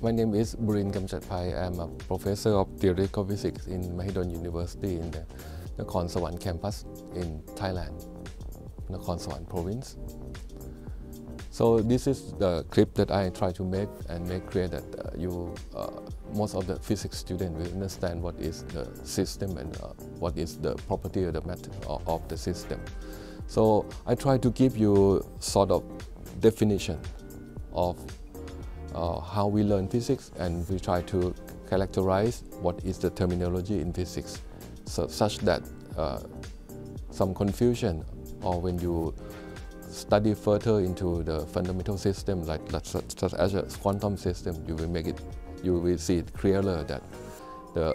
My name is Burin Gumjudpai. I'm a professor of theoretical physics in Mahidol University in the Nakhon Sawan campus in Thailand, Nakhon Sawan province. So this is the clip that I try to make and make clear that uh, you, uh, most of the physics students will understand what is the system and uh, what is the property of the matter of the system. So I try to give you sort of definition of uh, how we learn physics and we try to characterize what is the terminology in physics so, such that uh, some confusion or when you study further into the fundamental system like, such, as a quantum system you will make it you will see it clearer that the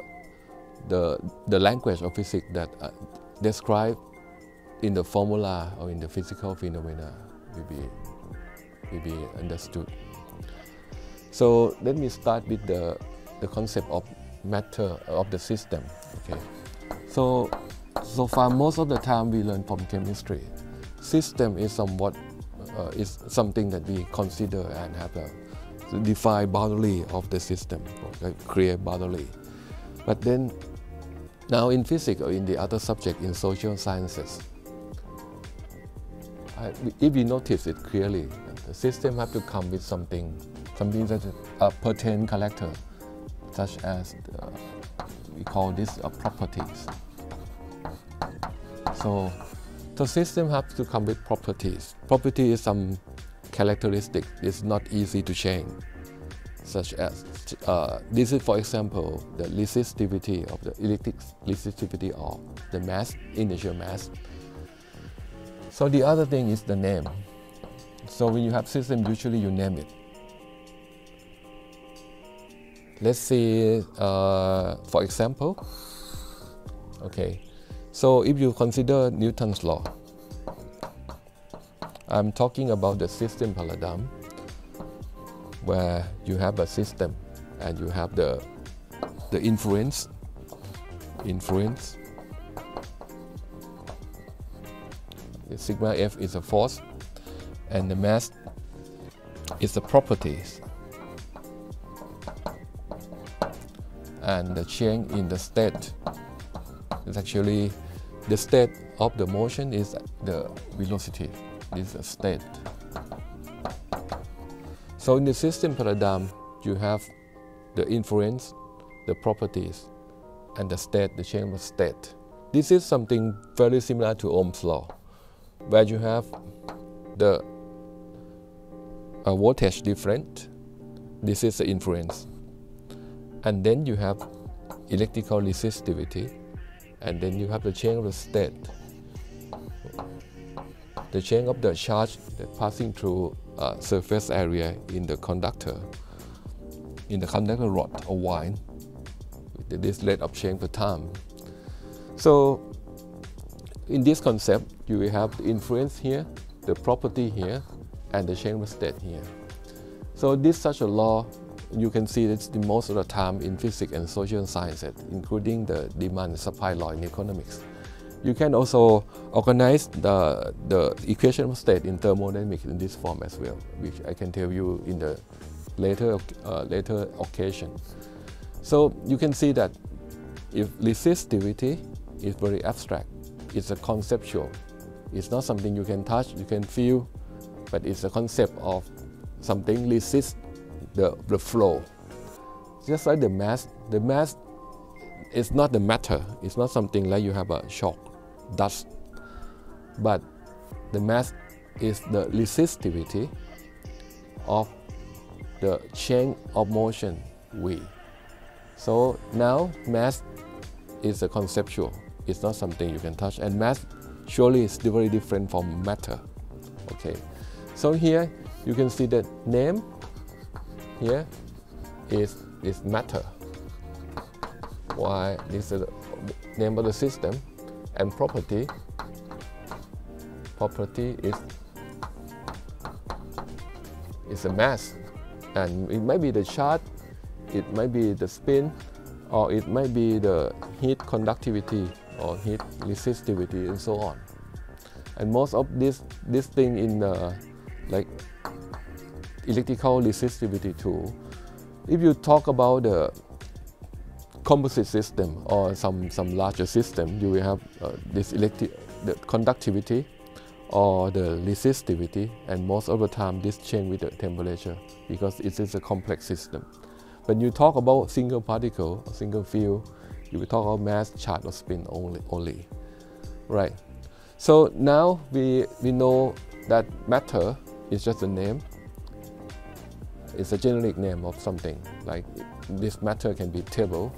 the, the language of physics that uh, describe in the formula or in the physical phenomena will be, will be understood. So let me start with the, the concept of matter of the system. Okay. So, so far most of the time we learn from chemistry. System is somewhat uh, is something that we consider and have a define boundary of the system, okay, create boundary. But then now in physics or in the other subject in social sciences, I, if we notice it clearly, the system have to come with something something that a pertain character, such as the, we call this uh, properties. So the system has to come with properties. Property is some characteristic. It's not easy to change, such as uh, this is, for example, the resistivity of the electric resistivity of the mass, initial mass. So the other thing is the name. So when you have system, usually you name it. Let's see, uh, for example, okay, so if you consider Newton's law, I'm talking about the system paradigm where you have a system and you have the, the influence, influence, sigma F is a force and the mass is the properties. And the change in the state is actually the state of the motion is the velocity is the state. So in the system paradigm you have the influence the properties and the state the change of state. This is something very similar to Ohm's law where you have the uh, voltage different this is the influence. And then you have electrical resistivity and then you have the change of the state. The change of the charge passing through uh, surface area in the conductor in the conductor rod or wine with this rate of change per time. So in this concept you will have the influence here the property here and the change of state here so this such a law you can see it's the most of the time in physics and social sciences, including the demand and supply law in economics. You can also organize the, the equation of state in thermodynamics in this form as well, which I can tell you in the later, uh, later occasion. So you can see that if resistivity is very abstract, it's a conceptual. It's not something you can touch, you can feel, but it's a concept of something resist the, the flow. Just like the mass, the mass is not the matter. It's not something like you have a shock, dust. But the mass is the resistivity of the change of motion V. So now mass is a conceptual. It's not something you can touch. And mass surely is very different from matter. Okay. So here you can see the name here is, is matter. Why this is the name of the system and property. Property is is a mass and it might be the charge, it might be the spin, or it might be the heat conductivity or heat resistivity and so on. And most of this this thing in the like electrical resistivity too. If you talk about the composite system or some, some larger system, you will have uh, this electric, the conductivity or the resistivity and most of the time this change with the temperature because it is a complex system. When you talk about single particle single field, you will talk about mass, charge or spin only. only. Right. So now we, we know that matter is just a name. It's a generic name of something. Like this matter can be table,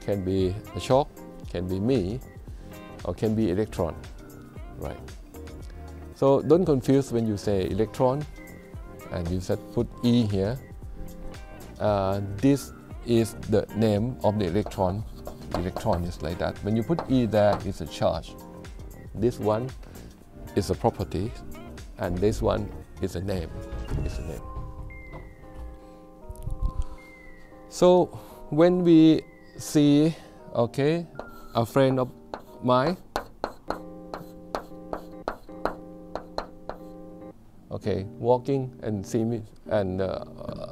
can be a chalk, can be me, or can be electron. Right. So don't confuse when you say electron and you said put E here. Uh, this is the name of the electron. electron is like that. When you put E there, it's a charge. This one is a property and this one is a name. Is a name. So when we see, okay, a friend of mine okay, walking and see me and uh,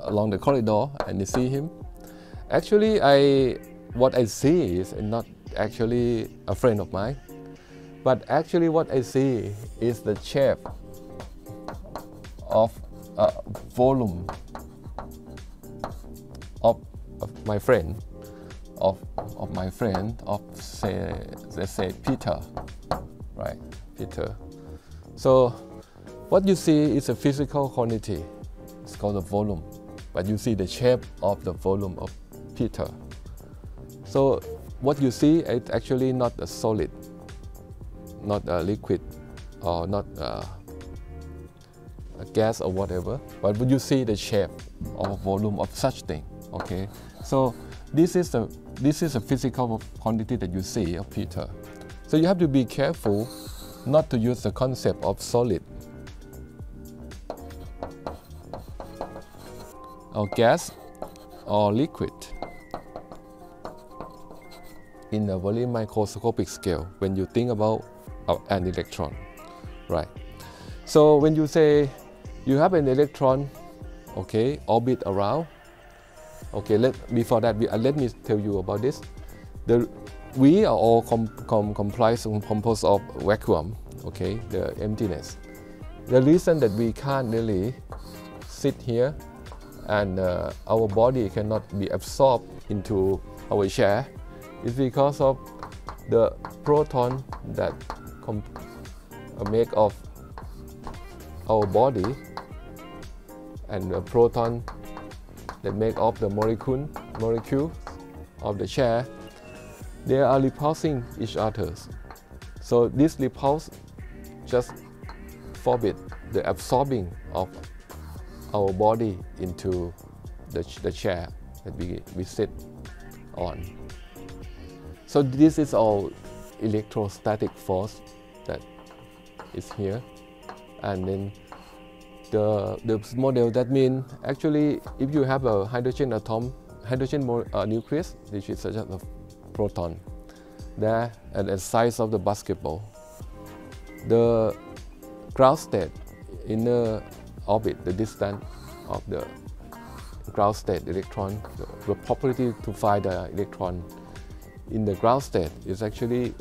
along the corridor and you see him. Actually, I what I see is not actually a friend of mine, but actually what I see is the shape of a volume of, of my friend, of, of my friend, of say, let's say Peter, right, Peter. So what you see is a physical quantity. It's called the volume. But you see the shape of the volume of Peter. So what you see is actually not a solid, not a liquid, or not a, a gas or whatever. But would you see the shape or volume of such thing, okay? So this is the this is a physical quantity that you see of uh, Peter. So you have to be careful not to use the concept of solid or gas or liquid in a very microscopic scale when you think about an electron, right? So when you say you have an electron, okay, orbit around, okay, let, before that, we, uh, let me tell you about this. The, we are all com, com, comprised, composed of vacuum, okay, the emptiness. The reason that we can't really sit here and uh, our body cannot be absorbed into our chair is because of the proton that uh, make of our body and the proton that make up the molecule molecule of the chair they are repulsing each other so this repulse just forbid the absorbing of our body into the, the chair that we, we sit on. So this is all electrostatic force that is here. And then the, the model that means actually if you have a hydrogen atom, hydrogen uh, nucleus, which is such as a proton, there at the size of the basketball, the ground state inner orbit, the distance of the ground state electron, the, the property to find the electron in the ground state is actually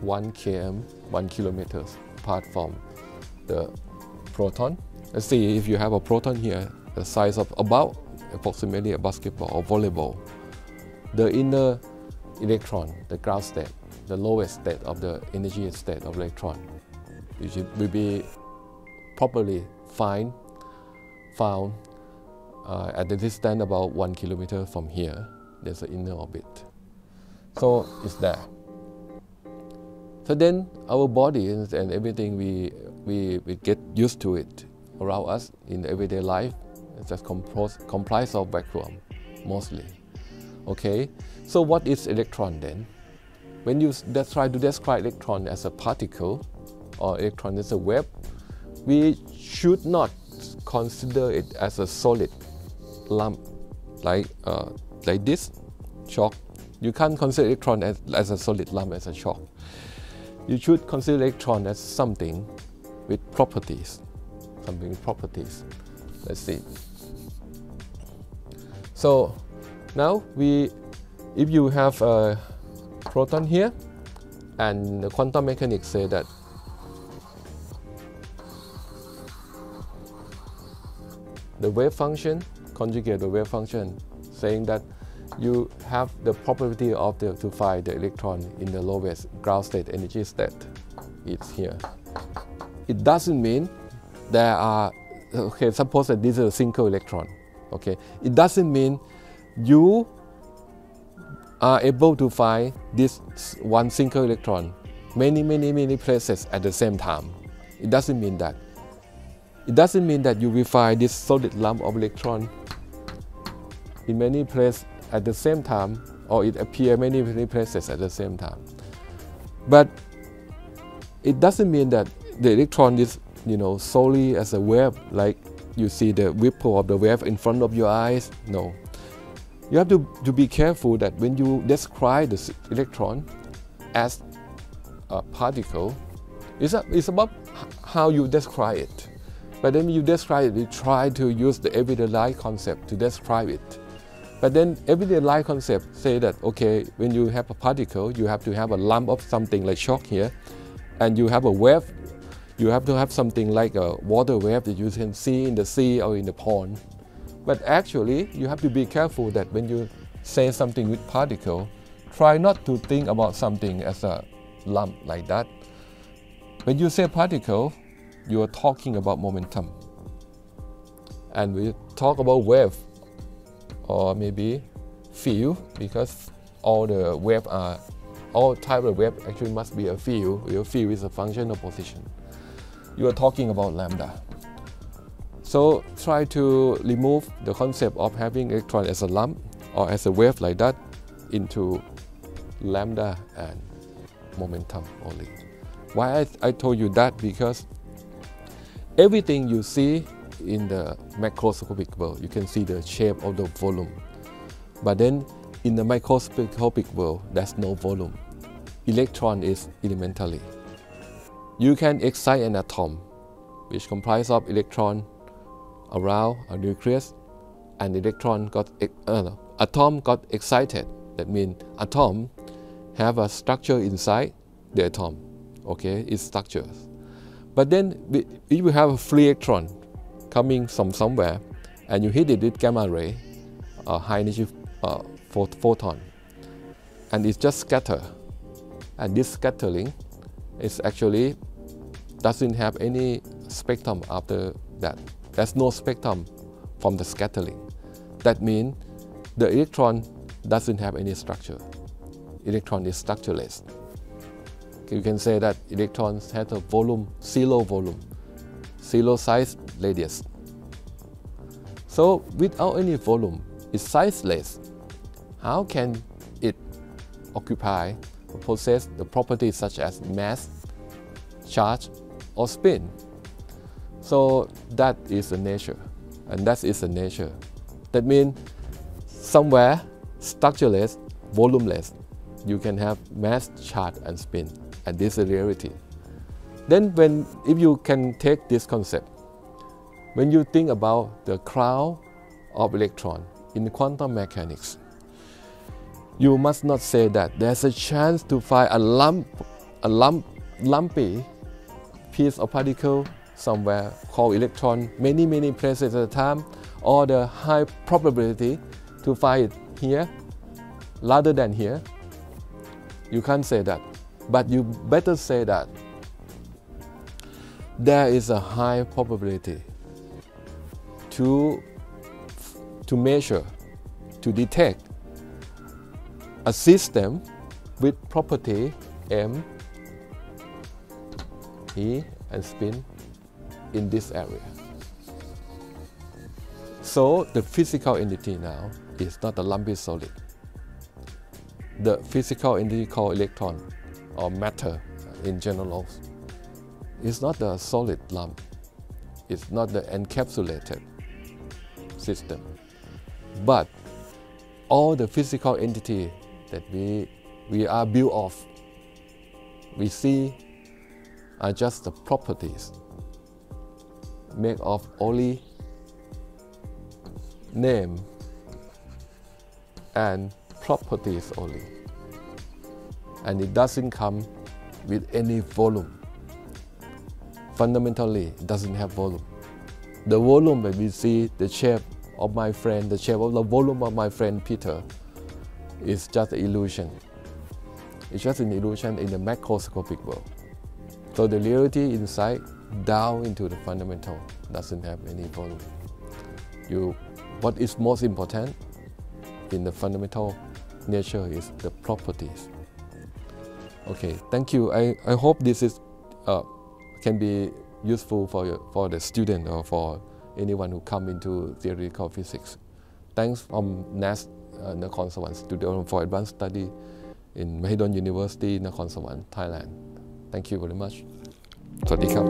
1 km, 1 kilometers apart from the proton. Let's see if you have a proton here, the size of about approximately a basketball or volleyball. The inner electron, the ground state, the lowest state of the energy state of electron, which will be properly find, found uh, at the distance about one kilometer from here. There's an inner orbit. So it's there. So then our body and everything we, we, we get used to it around us in everyday life. It's just composed, comprised of vacuum mostly. Okay, so what is electron then? When you try to describe electron as a particle or electron as a wave, we should not consider it as a solid lump like, uh, like this chalk. You can't consider electron as, as a solid lump as a chalk. You should consider electron as something with properties. something with properties. Let's see. So now we, if you have a proton here, and the quantum mechanics say that the wave function, conjugate the wave function, saying that you have the probability of the, to find the electron in the lowest ground state energy state. It's here. It doesn't mean there are, okay, suppose that this is a single electron, okay. It doesn't mean you are able to find this one single electron many, many, many places at the same time. It doesn't mean that. It doesn't mean that you will find this solid lump of electron in many places at the same time or it appear many, many places at the same time. But it doesn't mean that the electron is you know solely as a wave like you see the ripple of the wave in front of your eyes. No. You have to, to be careful that when you describe the electron as a particle, it's, a, it's about how you describe it. But then you describe it, you try to use the everyday life concept to describe it. But then everyday life concept say that, okay, when you have a particle, you have to have a lump of something like shock here, and you have a wave, you have to have something like a water wave that you can see in the sea or in the pond. But actually, you have to be careful that when you say something with particle, try not to think about something as a lump like that. When you say particle, you are talking about momentum. And we talk about wave or maybe field because all the wave are all type of wave actually must be a field. Your field is a function of position. You are talking about lambda. So try to remove the concept of having electron as a lump or as a wave like that into lambda and momentum only. Why I, I told you that because everything you see in the macroscopic world, you can see the shape of the volume. But then in the microscopic world, there's no volume. Electron is elementary. You can excite an atom, which comprises of electron around a nucleus, and electron got uh, atom got excited. That means atom have a structure inside the atom. Okay, it's structures. But then if you have a free electron coming from somewhere and you hit it with gamma ray, a high energy uh, photon, and it just scatter. And this scattering is actually doesn't have any spectrum after that. There's no spectrum from the scattering. That means the electron doesn't have any structure. Electron is structureless. You can say that electrons have a volume, zero volume, zero size radius. So without any volume, it's sizeless. How can it occupy possess the properties such as mass, charge, or spin? So that is the nature, and that is the nature. That means somewhere structureless, volumeless, you can have mass, charge, and spin, and this is reality. Then when, if you can take this concept, when you think about the crowd of electron in quantum mechanics, you must not say that there's a chance to find a lump, a lump, lumpy piece of particle somewhere called electron many, many places at a time, or the high probability to find it here rather than here. You can't say that. But you better say that there is a high probability to, to measure, to detect a system with property M, E, and spin in this area. So the physical entity now is not a lumpy solid. The physical entity called electron or matter in general is not a solid lump. It's not the encapsulated system. But all the physical entity that we, we are built of, we see are just the properties. made of only name and properties only. And it doesn't come with any volume. Fundamentally, it doesn't have volume. The volume that we see, the shape of my friend, the shape of the volume of my friend Peter, is just an illusion. It's just an illusion in the macroscopic world. So the reality inside, down into the fundamental, doesn't have any volume. You, what is most important in the fundamental nature is the properties. Okay, thank you. I, I hope this is uh, can be useful for your, for the student or for anyone who come into theoretical physics. Thanks from NAS uh, Nakhon Sawan Studio for Advanced Study in Mahidol University, Nakhon Sawan, Thailand. Thank you very much. สวัสดีครับ